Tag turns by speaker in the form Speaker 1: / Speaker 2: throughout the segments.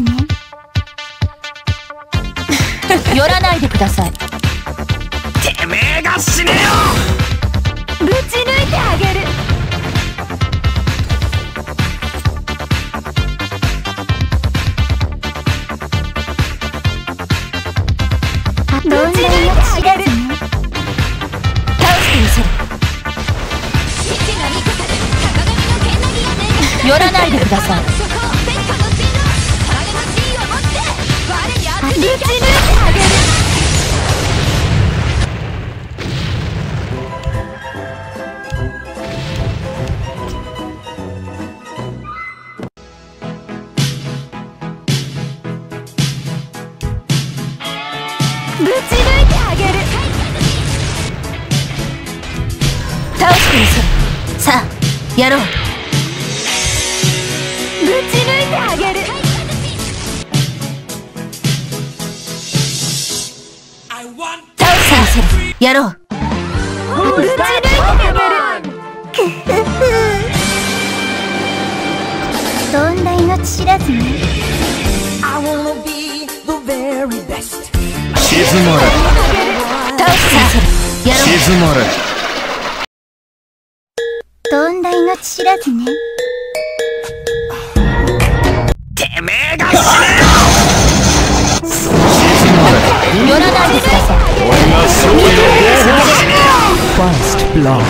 Speaker 1: ね
Speaker 2: 寄らないでください。
Speaker 3: てめえが死ねよ！
Speaker 2: ぶち抜いてあげる。
Speaker 1: どんな命知らずね
Speaker 2: 倒してみせる。寄らないでくださいぶち抜いてあげる。倒してみせるさあやろう。ぶち抜いてあげる。倒してみせる。やろう。ぶち抜いてあげる。
Speaker 1: どんな命知らずね
Speaker 3: 静まれ
Speaker 2: 倒してみせるやろう
Speaker 3: 静まれ
Speaker 1: どんな命知らずね
Speaker 3: てめえが死ね
Speaker 2: 寄らないでください
Speaker 3: 俺が勝利の合法だ
Speaker 4: First blood.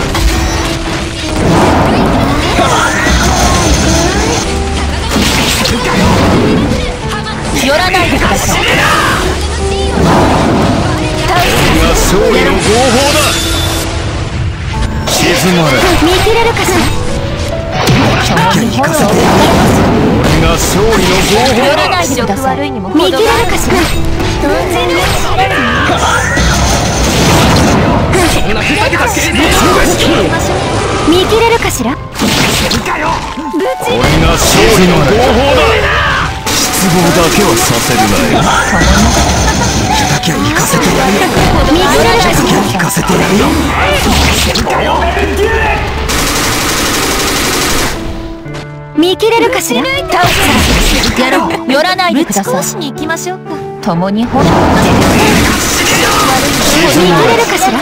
Speaker 2: 寄らないでください
Speaker 3: 勝利の合法だ。静まれ。
Speaker 1: 見切れるかしら？
Speaker 3: が勝利の合法だ
Speaker 1: 見切れるかしらどんな命知らずね見切れるかしら
Speaker 3: 俺が勝利の合法だ。失望だけはさせるなよだけは行かせてやるよ
Speaker 1: 見切れるかしら？
Speaker 3: 行かせてやるよ
Speaker 1: 見切れるかしら？
Speaker 2: 倒してやろう寄ら？ないでくださいしに行きましょうか共に炎
Speaker 1: 見切れるかしら？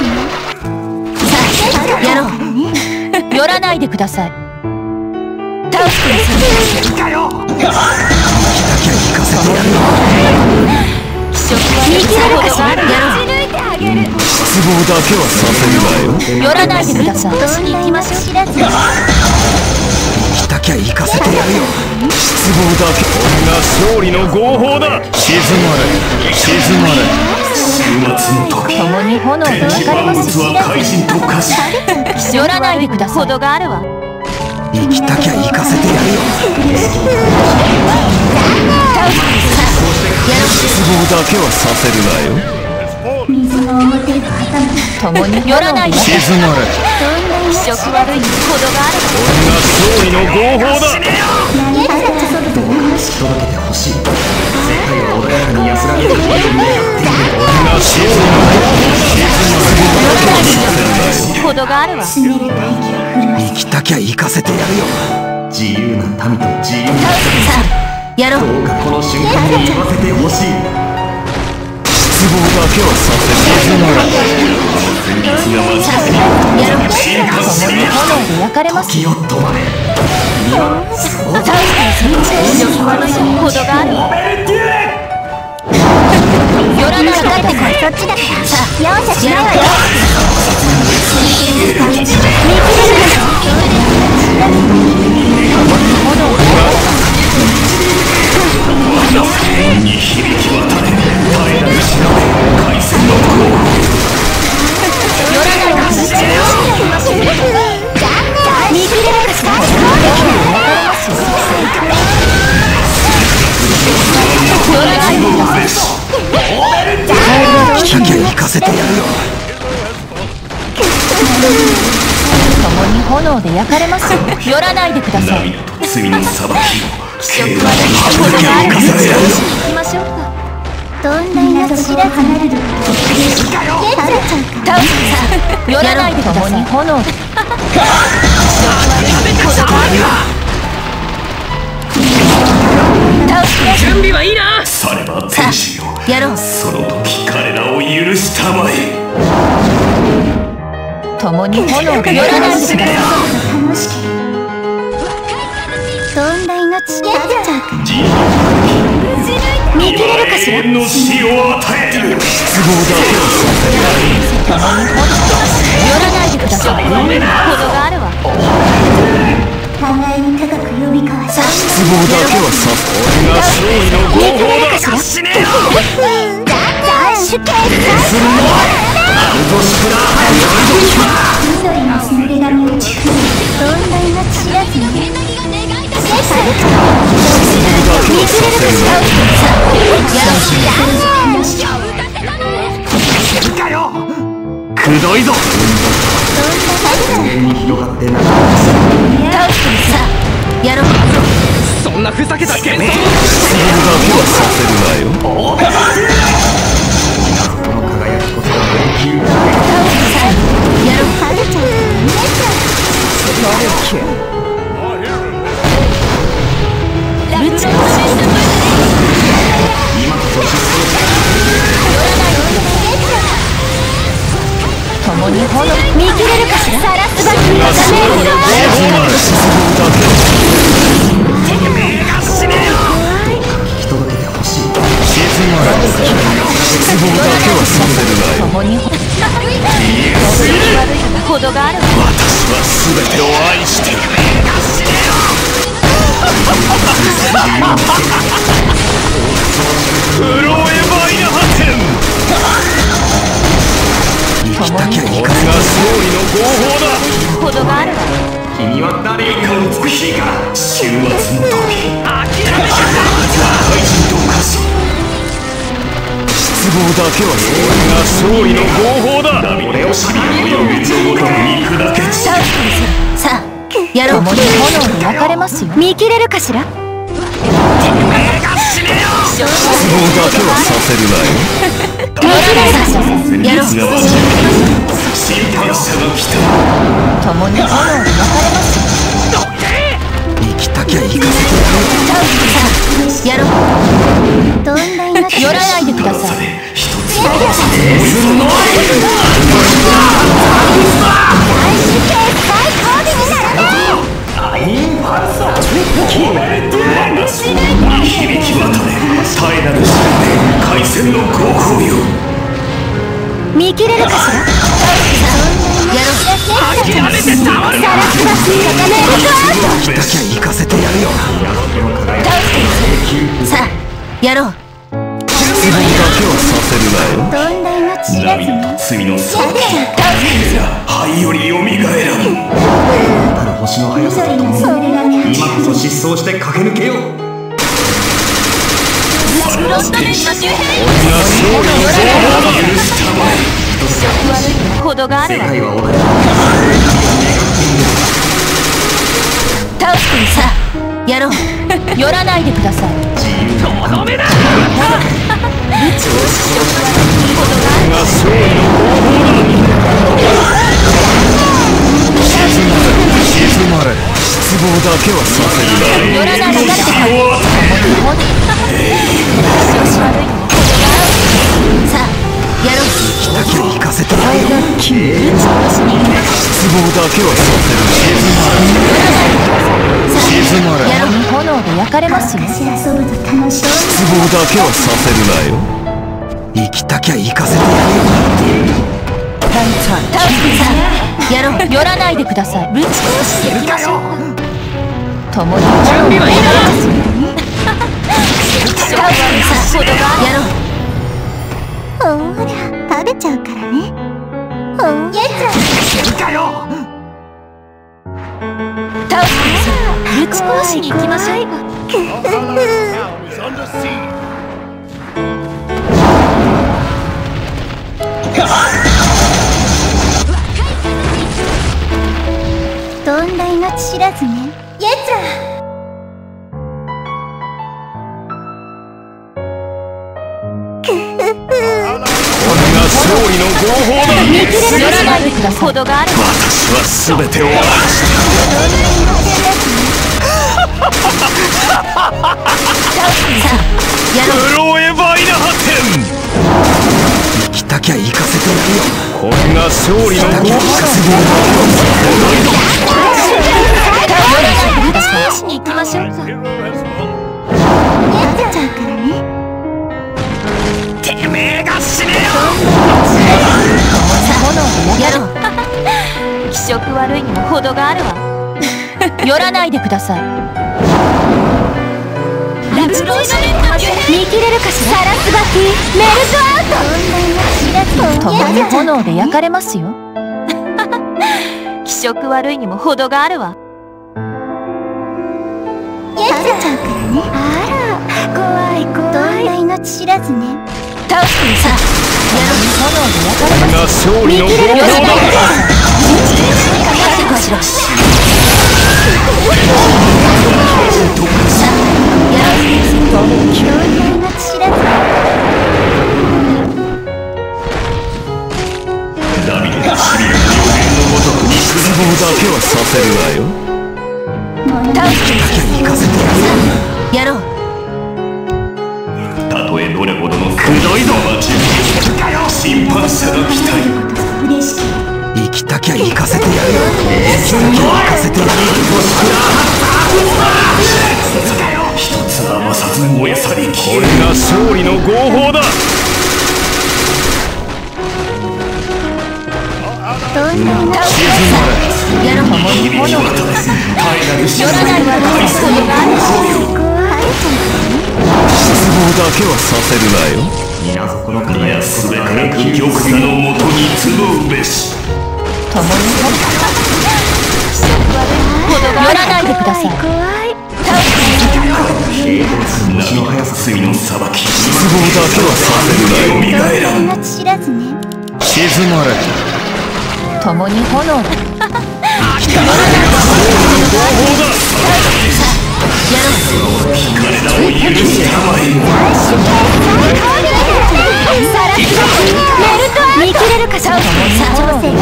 Speaker 2: やろう寄ら？ないでください倒してみせる
Speaker 3: だけは望だけはさせるなよ。
Speaker 2: う寄らないでください
Speaker 1: どんな命知らずね
Speaker 3: だけは行かせてやるよ。失望だけ俺が勝利の合法だ。静まれ静まれ。終末の時。
Speaker 2: 共に炎で焼かれます
Speaker 3: 物は。怪人と化し
Speaker 2: 寄らないでください。ほどがあるわ
Speaker 3: 生きたきゃ行かせてやるよ。失望だけはさせるなよ。
Speaker 1: 水の表をはたむ
Speaker 2: 共に 寄らない
Speaker 3: まれ。
Speaker 2: 気色悪いにほどがある
Speaker 3: 俺が勝利の合法だ。
Speaker 1: 何か遊ぶと楽しく
Speaker 3: 俺が勝利の
Speaker 2: わほどがある。わ
Speaker 3: 生きたきゃ行かせてやるよ。
Speaker 5: 自由な民と自由な
Speaker 2: やろう。
Speaker 5: どうかこの瞬間に言わせてほしい。
Speaker 3: 失望だけはさせ静まれ
Speaker 2: やろう共に炎で焼かれます
Speaker 5: 気を止まれ
Speaker 2: 倒してみせる気色悪いにほどがあるわ寄らないでください
Speaker 1: そっちだからさあ容赦しない
Speaker 2: 寄らないでください
Speaker 1: 見切れるかしら
Speaker 2: 寄らないでください。
Speaker 3: 生きたきゃ行かせてやるよ
Speaker 2: 共に炎で焼かれます寄らない。でください
Speaker 5: 罪の裁き
Speaker 2: 気色悪いにほどがある行きましょうか
Speaker 1: どんな命知らず離れる
Speaker 2: 倒す寄らないでください炎で気色悪いにほどがある準備はいいな
Speaker 5: されば天使よ
Speaker 2: やろう。
Speaker 5: その時彼らを許したまえ
Speaker 2: 共に炎でやらないでください
Speaker 1: 楽しけどんな命やっちゃうか
Speaker 5: 自由
Speaker 1: 見切れるかしら
Speaker 5: の死を与える
Speaker 3: 失望だけをさ
Speaker 2: やらない。でください。ほどがあるわ
Speaker 1: 互い。に高く呼び交わし
Speaker 3: 失望だけはさせ俺が勝利の合法だ死ねよ
Speaker 1: 斬首刑緑のすべがみをちど
Speaker 5: く。どいぞ無限に広がってな
Speaker 2: やろう
Speaker 3: そんなふざけた幻想失望だけはさせるなよ
Speaker 5: この輝き
Speaker 2: 見切れるかしらさらす
Speaker 3: だけ
Speaker 5: 引き届けてほしい
Speaker 3: 静まれ失望だけはさせるなよ
Speaker 2: 共に悪いほどが
Speaker 3: 私は全てを愛してるフロエバイナハテン生きたきゃいかせが勝利の合法だ
Speaker 2: ほどがあるわ
Speaker 5: 君は誰よりも美しいから終末の時
Speaker 3: 諦め
Speaker 5: 愛人と化し
Speaker 3: 失望だけは俺が勝利の合法だ
Speaker 5: 俺をシビアのようにのごとくだけ
Speaker 2: さあやろう共に炎で焼かれますよ。見切れるかしら
Speaker 3: 失望だけはさせるなよ。
Speaker 2: やに炎ますよ
Speaker 3: 生きたきゃいかせて
Speaker 2: やろう
Speaker 1: どんな
Speaker 2: らないでください。
Speaker 5: 一つ響
Speaker 2: ください。
Speaker 5: と
Speaker 3: のだ。静まれ静まれ失望だけはさせる静まれ。
Speaker 2: やろう炎で焼かれますよ。
Speaker 1: 私遊ぶと楽しい
Speaker 3: 失望だけはさせるなよ。生きたきゃ行かせてやる。よ
Speaker 2: 倒してさあやろう。寄らないでください。ぶち殺していきましょう。共に準備はいいな倒してさあほどがあるやろう
Speaker 1: ほら食べちゃうからね。ほんや。つ
Speaker 2: 倒ち殺しに行きましょう
Speaker 1: どんな命知らずね。やつら
Speaker 3: これが勝利の合法だ
Speaker 2: 寄らない。
Speaker 3: 私は全てを愛して
Speaker 2: やろう
Speaker 3: 潤えばいな発展。
Speaker 5: 生きたきゃ行かせてやるよ。
Speaker 3: これが勝利の
Speaker 5: 生きたきゃ行かせてやるよ
Speaker 2: しに行きましょう
Speaker 1: やっちゃうからね
Speaker 5: てめえが死ねよ。
Speaker 2: 炎でやろう。気色悪いにも程があるわ。寄らないでください
Speaker 1: 見切れるかしら？サラスバティメルトアウト
Speaker 2: 共に炎で焼かれますよ気色悪いにも程があるわ。
Speaker 1: やっちゃうからね。あら怖い怖い。どんな命知らずね。
Speaker 2: 倒してみさ。やろう炎で焼かれます
Speaker 3: が勝利の合法だ
Speaker 2: 覚悟しろ
Speaker 5: 行かせてやるよ一つ余さず燃え去り
Speaker 3: これが勝利の合法だ。
Speaker 1: どんな命
Speaker 2: やろう共に炎で寄らないわ程がある
Speaker 1: 怖い
Speaker 3: 失望だけはさせるなよ
Speaker 5: 皆すべからく玉座のもとに集うべし
Speaker 2: 共に炎寄らないでください
Speaker 1: 怖い
Speaker 5: 波の速さ罪の裁き。
Speaker 3: 失望だけはさせるなよ。
Speaker 5: よみがえらん
Speaker 1: 命知らずね
Speaker 3: 静まれ
Speaker 2: 共に炎で
Speaker 5: 彼らを許してたまえ
Speaker 1: サラスバティメルト見切れるかしら調整が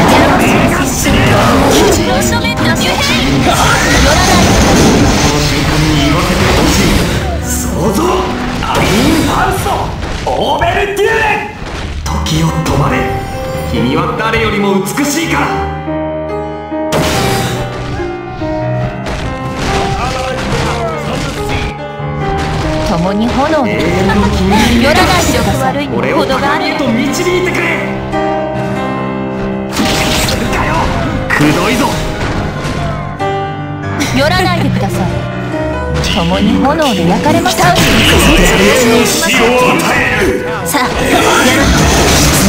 Speaker 5: 想像アインファルソオーベルデューレ時を止まれ。君は誰よりも美しいから
Speaker 2: 共に炎。で寄らないでください
Speaker 5: 俺を
Speaker 2: 程がある。
Speaker 5: へと導いてくれ。するかよ。くどいぞ。
Speaker 2: 寄らないでください。共に炎で焼かれました。
Speaker 5: 死を与える。
Speaker 2: さあ
Speaker 3: 失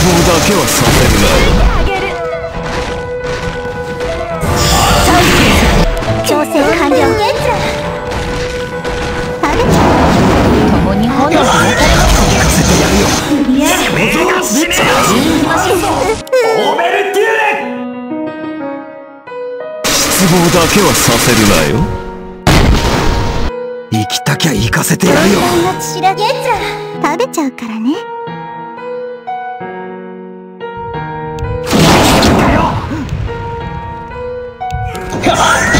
Speaker 3: 望だけはさせるなだけはさせるなよ。
Speaker 5: 生きたきゃ行かせてやるよ
Speaker 1: 食べちゃうからね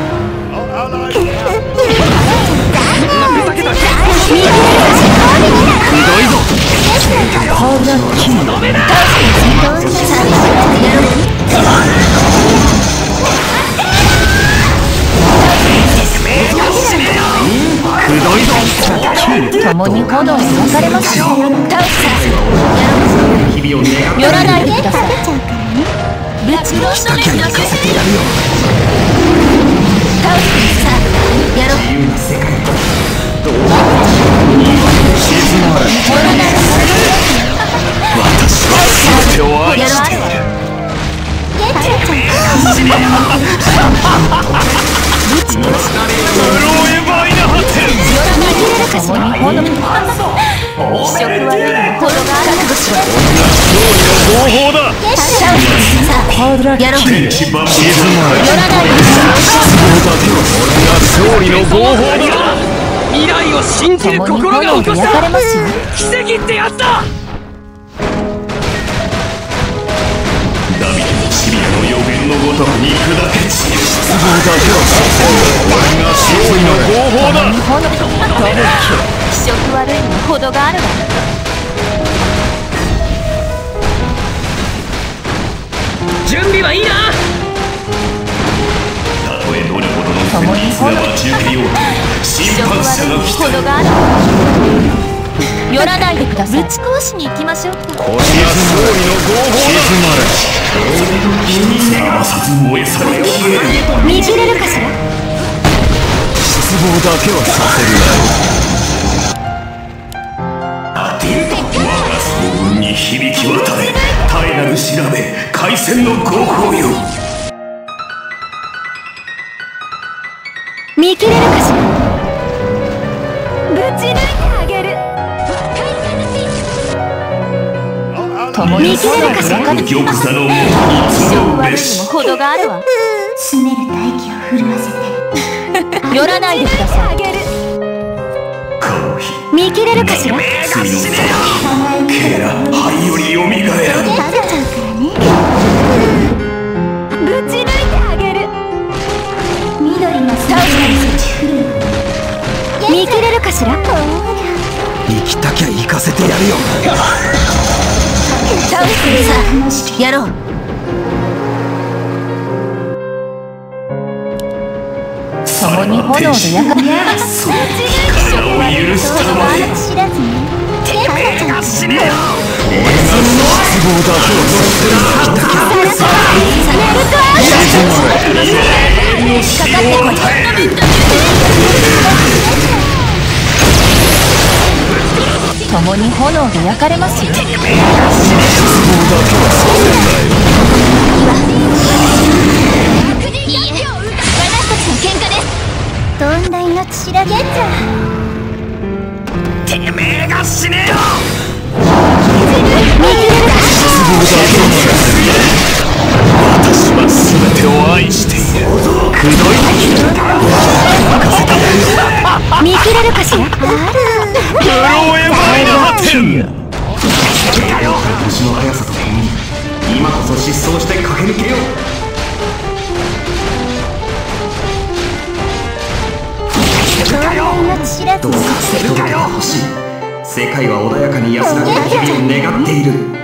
Speaker 2: 共に炎で焼かれます
Speaker 5: 日々を願
Speaker 2: 寄らないでください
Speaker 1: 食べちゃうからね
Speaker 2: ぶち殺し
Speaker 5: たきゃ行かせてやるよ
Speaker 2: 倒すさやろう
Speaker 5: 自由な世界
Speaker 3: 静まれ
Speaker 2: 寄らない
Speaker 3: 私は全てを愛
Speaker 2: やろ
Speaker 3: している。
Speaker 1: やっちゃう
Speaker 3: 潤えばいな
Speaker 2: 炎
Speaker 5: ファルソオ
Speaker 2: 気色
Speaker 5: ーベル
Speaker 2: 悪いの
Speaker 5: デューレ
Speaker 2: も程が
Speaker 3: 勝利の合法だ
Speaker 5: 未来を信じる心が起こした奇跡ってやつだ。
Speaker 3: ダビデのシビアの予言のごとくに砕け散る失望だけはさせる。俺が勝利の合法だ
Speaker 2: 炎気色悪いのも程があるわ
Speaker 5: 準備はいいな
Speaker 3: れほどのようと審判者が
Speaker 2: 悪いのも
Speaker 3: 来た
Speaker 2: 程があるわ寄らないでくださいぶち壊しに行きましょう
Speaker 3: これが勝利の合法だ沈まれ余さず燃え去り消える
Speaker 1: 見切れるかしら
Speaker 3: 失望だけはさせるな当てる我が総軍に響き渡れ絶えなる調べ海戦の合法よ
Speaker 2: 共に
Speaker 1: 見切れるかしら
Speaker 3: 玉座のもとに
Speaker 2: 気色
Speaker 3: 集う
Speaker 2: 悪い
Speaker 3: し
Speaker 2: も程があるわ
Speaker 1: すねる大気を震わせて
Speaker 2: 寄らないでください
Speaker 1: 見切れるかしら。
Speaker 3: 罪の裁きケラ灰よりよみがえらぬ
Speaker 1: 食べちゃうからねぶち抜いてあげる緑のスタイル見切れるかしら？
Speaker 3: 生きたきゃ行かせてやるよ
Speaker 2: さ。あやろう。共に炎で焼かれ
Speaker 3: そう彼らを許したまえ
Speaker 1: 知らずにてめえが死ねよ
Speaker 3: 失望だけをさせるな生きたきゃ行か。せ
Speaker 2: かか。ってこい共に炎で焼かれますよ。
Speaker 1: 私たちの喧嘩です。どんな命知らげんじゃ
Speaker 5: 安らぐ日々を願っている。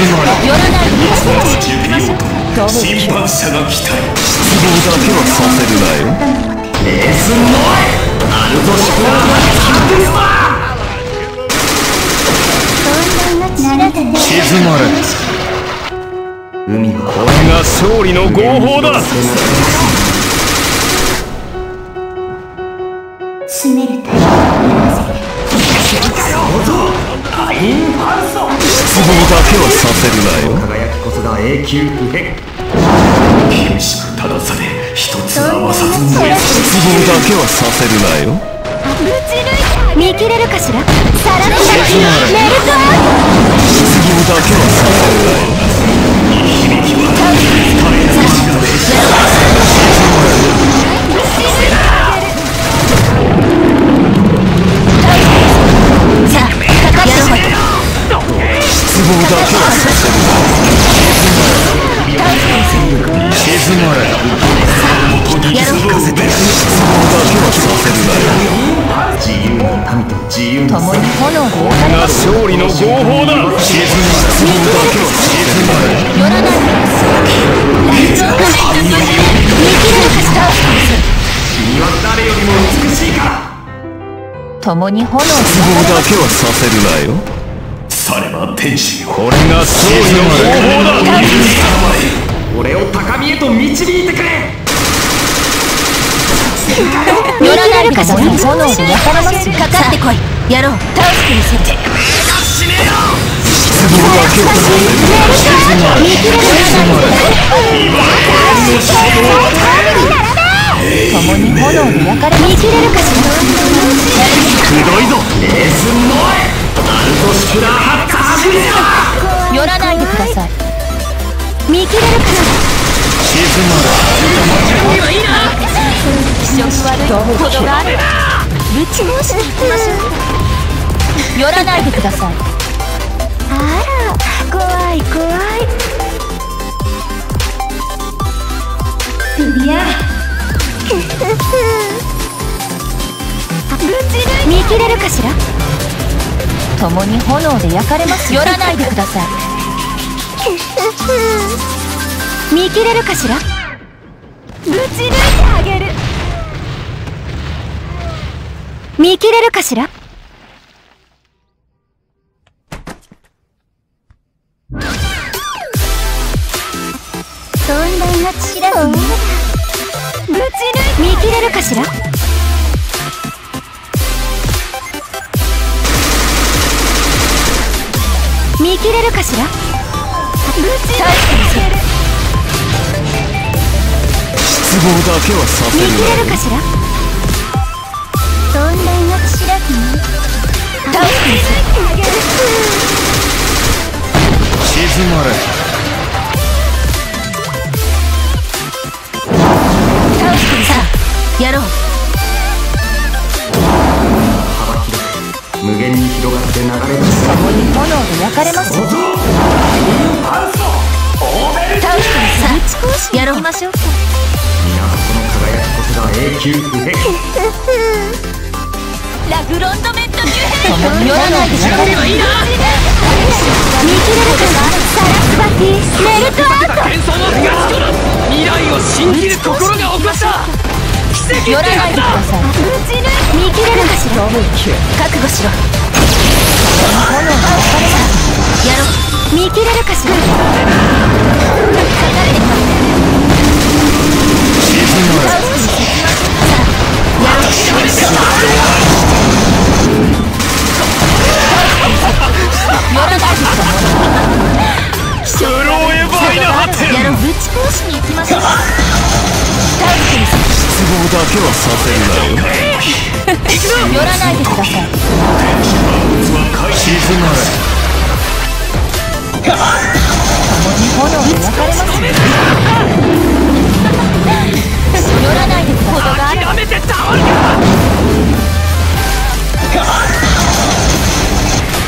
Speaker 3: 沈まれ。
Speaker 2: 寄らないでください
Speaker 3: 待ち受けようと審判者が来た失望だけはさせるなよ
Speaker 5: エースノエアルトシコラマキャンテスマ
Speaker 1: どんな命知らずに
Speaker 3: 沈まれ。
Speaker 5: 海
Speaker 3: これ。が勝利の合法だ
Speaker 1: すねる大
Speaker 5: アインファルソ
Speaker 3: 失望だけはさせるなよ。
Speaker 5: 輝きこそが永久不変
Speaker 3: 厳しく正され一つ合わさず燃え失望だけはさせるなよ
Speaker 1: 見切れるかしらサラスバメルトアウト
Speaker 3: 失望だけはさせるなよ響き渡る絶えなる調べ
Speaker 2: さあかかって
Speaker 3: 望だけはさせるまれ元にか
Speaker 2: せて
Speaker 5: 失
Speaker 3: 望だけはさせる
Speaker 5: 自由な民と自由な
Speaker 2: 共に炎で
Speaker 3: これが勝利の合法だまれ望だけはまれ
Speaker 2: 寄らない
Speaker 5: も
Speaker 2: に炎
Speaker 3: を望だけはさせるなよ。
Speaker 5: されば天使
Speaker 3: これが勝利の合法だ
Speaker 5: 俺を高みへと導いてくれ
Speaker 2: 寄らないでください炎で焼かれます。よかかってこいやろう倒してみせて
Speaker 3: 絶望だけはさせるなよ沈まれ
Speaker 2: 共に炎で焼かれ見切れるかしら
Speaker 3: くどいぞ。
Speaker 5: レースノエ
Speaker 2: 寄らないでください。
Speaker 1: 見切れるか
Speaker 3: 沈
Speaker 2: 気色悪い。ことがある
Speaker 1: していきましょう。
Speaker 2: 寄らないでください
Speaker 1: あら怖い怖い。いや。見切れるかしら？
Speaker 2: 共に炎で焼かれます寄らないでください。
Speaker 1: 見切れるかしら？ぶち抜いてあげる。見切れるかしら？そんながちらずにぶち抜い見切れるかしら？見切れるかしら？
Speaker 3: 失望だけはさせ
Speaker 1: 見切れ
Speaker 3: る
Speaker 1: かしらそんらずに倒してあげる。
Speaker 3: 沈まれ
Speaker 2: やろう
Speaker 5: 限に広がって流れ出す。
Speaker 2: 共に炎で焼かれます。よ倒してみせるやろう
Speaker 1: ましょうか
Speaker 5: 源の輝きこそが永久不変
Speaker 2: ラグロンドメットニューヘ共に寄らないでください
Speaker 1: 見切れるかサラスバティメルトアウト
Speaker 5: 幻想の東未来を信じる心が起こった奇
Speaker 2: 寄らないでください
Speaker 1: 見切れるかしら
Speaker 2: 覚覚悟しろ
Speaker 1: 見切れる。かしら
Speaker 3: 沈まれ
Speaker 2: 寄らないでくださ
Speaker 3: スロエヴァイナハテ
Speaker 2: いやろぶち壊しに行きましょう。倒してみせる
Speaker 3: 失望だけはさせるなよ
Speaker 2: 寄らないでください
Speaker 3: 沈まれ
Speaker 2: 共に炎で焼かれますよ寄らないでください
Speaker 5: やめてたまるか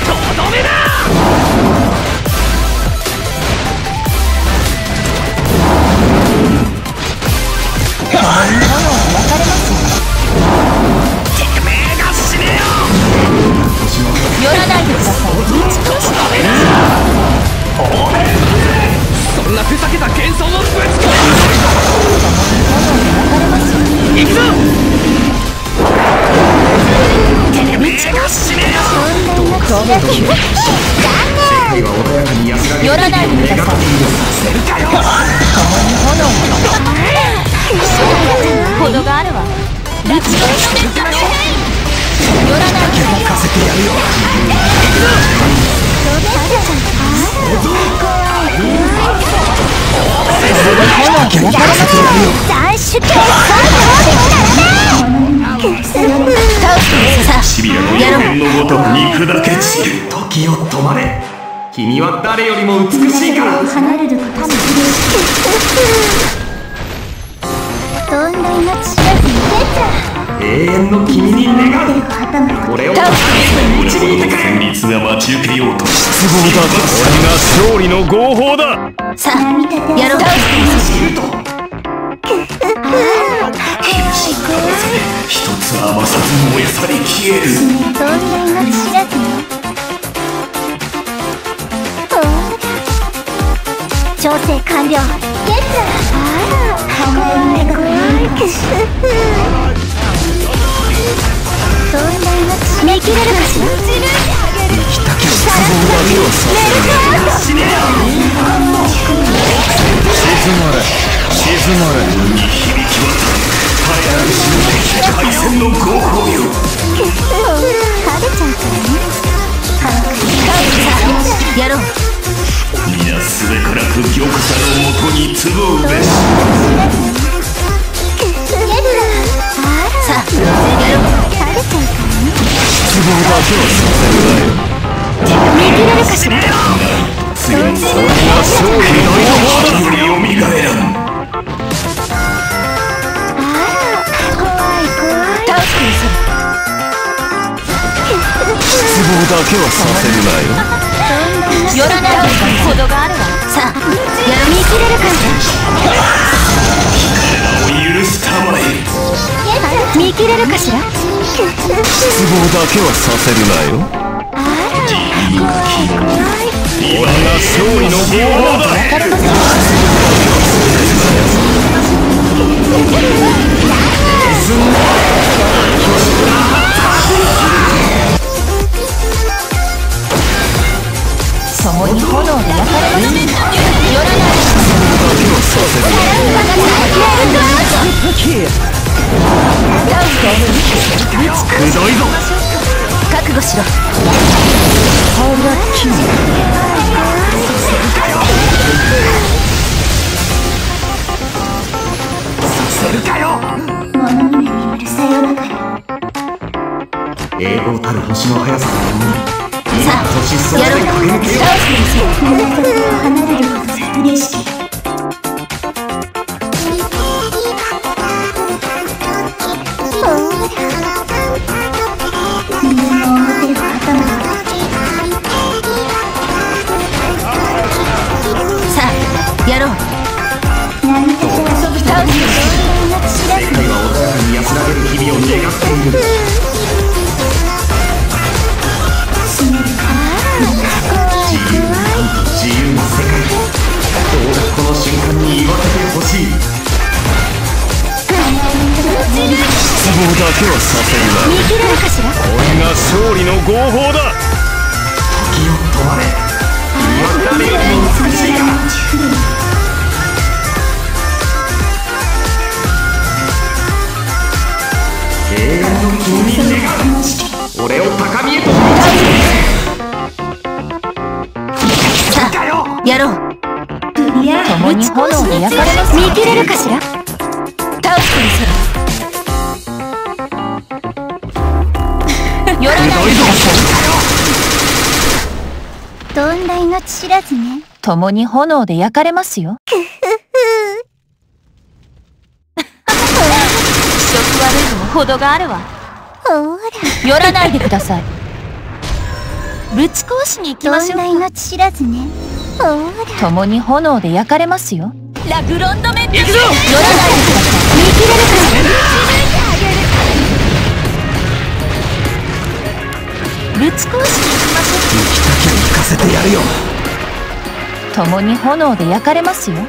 Speaker 5: とどめだ
Speaker 2: 炎寄らないでください。
Speaker 5: そんなふざけた幻想のぶち込み行くぞよ世界は穏やかに安らげ
Speaker 2: 寄らないでください。
Speaker 5: させるかよ
Speaker 2: ほどがあるわ。ぶち込みのメットニューヘイ寄らないでください
Speaker 3: せてやるよシビアの予言のごとく肉だけ散る
Speaker 5: 時を止まれ君は誰よりも美しいから。
Speaker 1: 離れることに
Speaker 5: 永遠の君に願う。俺を
Speaker 2: 倒して
Speaker 5: 導いてくれ
Speaker 3: 旋律が待ち受けよう。と失望だこれが勝利の合法だ
Speaker 2: さあやろう。倒してみせ
Speaker 3: 厳一つ余さず燃え去り消える
Speaker 1: どんな命知らず調整完了ゲッ見切れるかしら
Speaker 3: 生きたき失望だけをさせるなよ静まれ静まれに響き渡る栄えある死の敵海戦の合法よ
Speaker 1: 食べちゃうからね
Speaker 2: やろう
Speaker 3: 皆すべからく玉座のもとに集うべ。しるさ
Speaker 2: あるわさあ。やろう。
Speaker 1: 見切れるかし
Speaker 3: を
Speaker 1: かしら？
Speaker 3: 失望だけはさせるなよ。今が勝利の合法だ
Speaker 2: 共に炎で焼かれます寄ら。ない
Speaker 3: だけはさせるなよくどいぞ。
Speaker 2: 覚悟しろ。
Speaker 5: せるかよ。栄光たる星の速さとともに今
Speaker 2: さ
Speaker 5: 年相
Speaker 2: あやろう。倒してみせる
Speaker 1: 離れることで嬉し
Speaker 2: やろう。共に炎で焼かれます
Speaker 1: 見切れるかしら？
Speaker 2: 倒してみせる 寄らない
Speaker 1: どんな命知らずね。
Speaker 2: 共に炎で焼かれますよ。気色悪いのも程があるわ。
Speaker 1: ほら。
Speaker 2: 寄らないでください。ぶち壊しに行きま
Speaker 1: どんな
Speaker 2: しょう
Speaker 1: 命知らずね
Speaker 2: 共に炎で焼かれますよ。ラグロンドメ行くぞ！寄らないでください
Speaker 1: 見切れるかし
Speaker 2: ぶち壊しましょ
Speaker 3: 生きたきゃ行かせてやるよ。
Speaker 2: う共に炎で焼かれますよ。
Speaker 3: 行